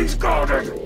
He's guarded!